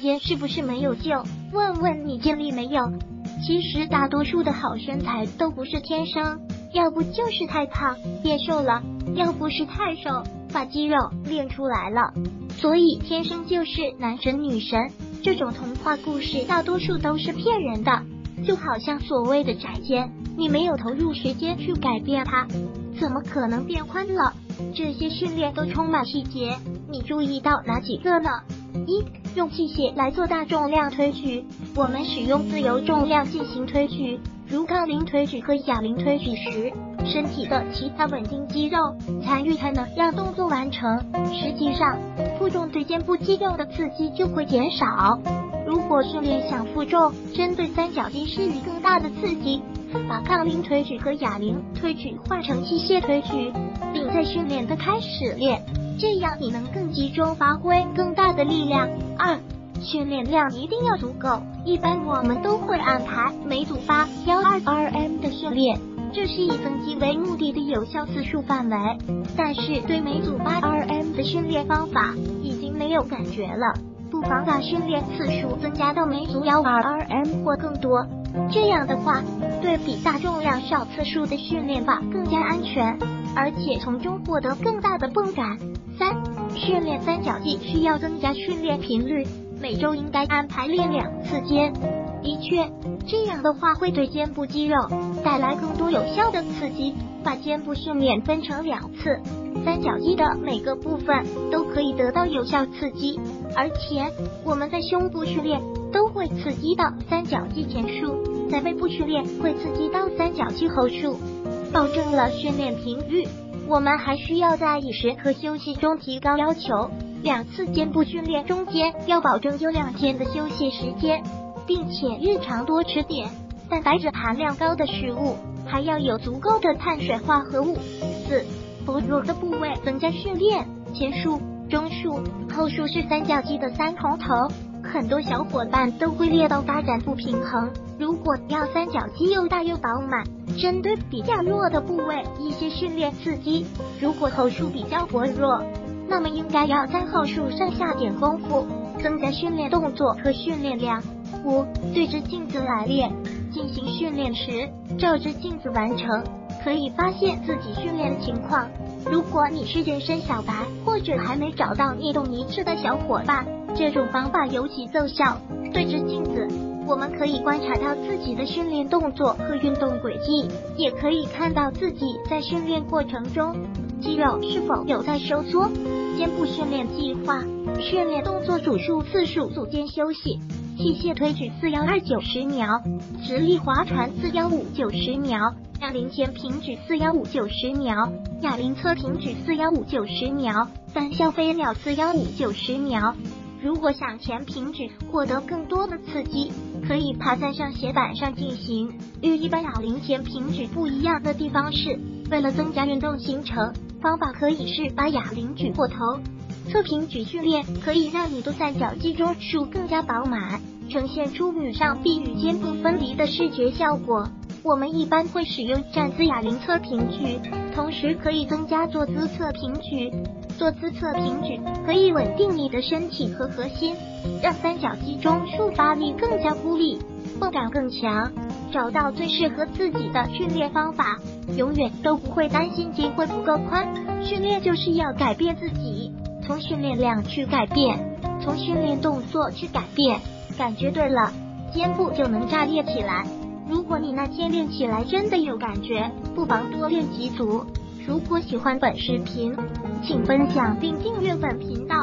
肩是不是没有救？问问你尽力没有？其实大多数的好身材都不是天生，要不就是太胖变瘦了，要不是太瘦把肌肉练出来了。所以天生就是男神女神这种童话故事，大多数都是骗人的。就好像所谓的窄肩，你没有投入时间去改变它，怎么可能变宽了？这些训练都充满细节，你注意到哪几个呢？一，用器械来做大重量推举。我们使用自由重量进行推举，如杠铃推举和哑铃推举时，身体的其他稳定肌肉参与才能让动作完成。实际上，负重对肩部肌肉的刺激就会减少。如果训练想负重，针对三角肌施予更大的刺激，把杠铃推举和哑铃推举换成器械推举，并在训练的开始练，这样你能更集中发挥更大的力量。二，训练量一定要足够，一般我们都会安排每组八幺二 RM 的训练，这是以增肌为目的的有效次数范围。但是对每组八 RM 的训练方法已经没有感觉了。不妨把训练次数增加到每组幺二 RM 或更多，这样的话，对比大重量少次数的训练法更加安全，而且从中获得更大的泵感。三、训练三角肌需要增加训练频率，每周应该安排练两次肩。的确，这样的话会对肩部肌肉带来更多有效的刺激。把肩部训练分成两次，三角肌的每个部分都可以得到有效刺激，而且我们在胸部训练都会刺激到三角肌前束，在背部训练会刺激到三角肌后束，保证了训练频率。我们还需要在饮食和休息中提高要求，两次肩部训练中间要保证有两天的休息时间，并且日常多吃点蛋白质含量高的食物。还要有足够的碳水化合物。四，薄弱的部位增加训练。前束、中束、后束是三角肌的三重头，很多小伙伴都会练到发展不平衡。如果要三角肌又大又饱满，针对比较弱的部位一些训练刺激。如果后束比较薄弱，那么应该要在后束上下点功夫，增加训练动作和训练量。五，对着镜子来练。进行训练时，照着镜子完成，可以发现自己训练的情况。如果你是健身小白，或者还没找到运动一致的小伙伴，这种方法尤其奏效。对着镜子，我们可以观察到自己的训练动作和运动轨迹，也可以看到自己在训练过程中肌肉是否有在收缩。肩部训练计划：训练动作组数、次数、组间休息。器械推举四幺二九十秒，直立划船四幺五九十秒，哑铃前平举四幺五九十秒，哑铃侧平举四幺五九十秒，单向飞鸟四幺五九十秒。如果想前平举获得更多的刺激，可以趴在上斜板上进行。与一般哑铃前平举不一样的地方是，为了增加运动行程，方法可以是把哑铃举过头。侧平举训练可以让你的三角肌中束更加饱满，呈现出与上臂与肩部分离的视觉效果。我们一般会使用站姿哑铃侧平举，同时可以增加坐姿侧平举。坐姿侧平举可以稳定你的身体和核心，让三角肌中束发力更加孤立，泵感更强。找到最适合自己的训练方法，永远都不会担心肩会不够宽。训练就是要改变自己。从训练量去改变，从训练动作去改变，感觉对了，肩部就能炸裂起来。如果你那天练起来真的有感觉，不妨多练几组。如果喜欢本视频，请分享并订阅本频道。